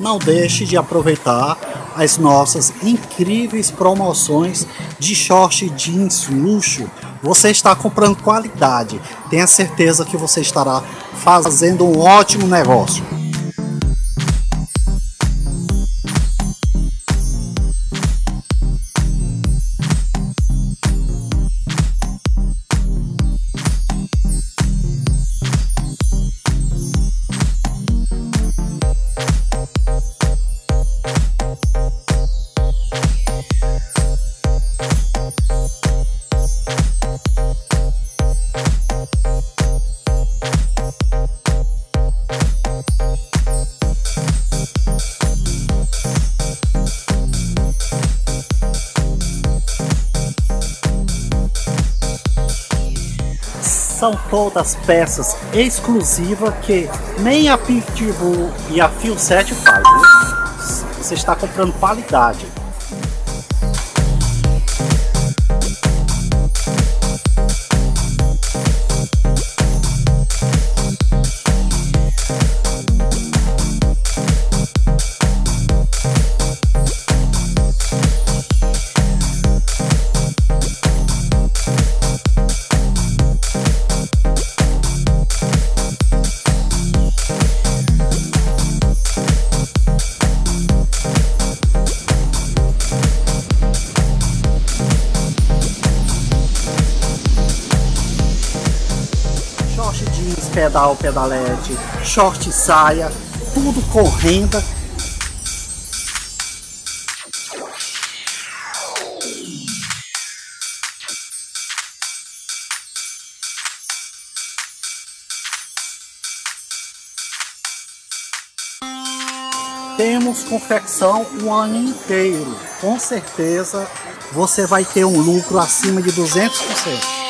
não deixe de aproveitar as nossas incríveis promoções de short jeans luxo. Você está comprando qualidade. Tenha certeza que você estará fazendo um ótimo negócio. São todas peças exclusivas que nem a Pitbull e a Fio 7 faz. Você está comprando qualidade. Pedal, pedalete, short saia, tudo com renda. Temos confecção o ano inteiro. Com certeza você vai ter um lucro acima de 200%.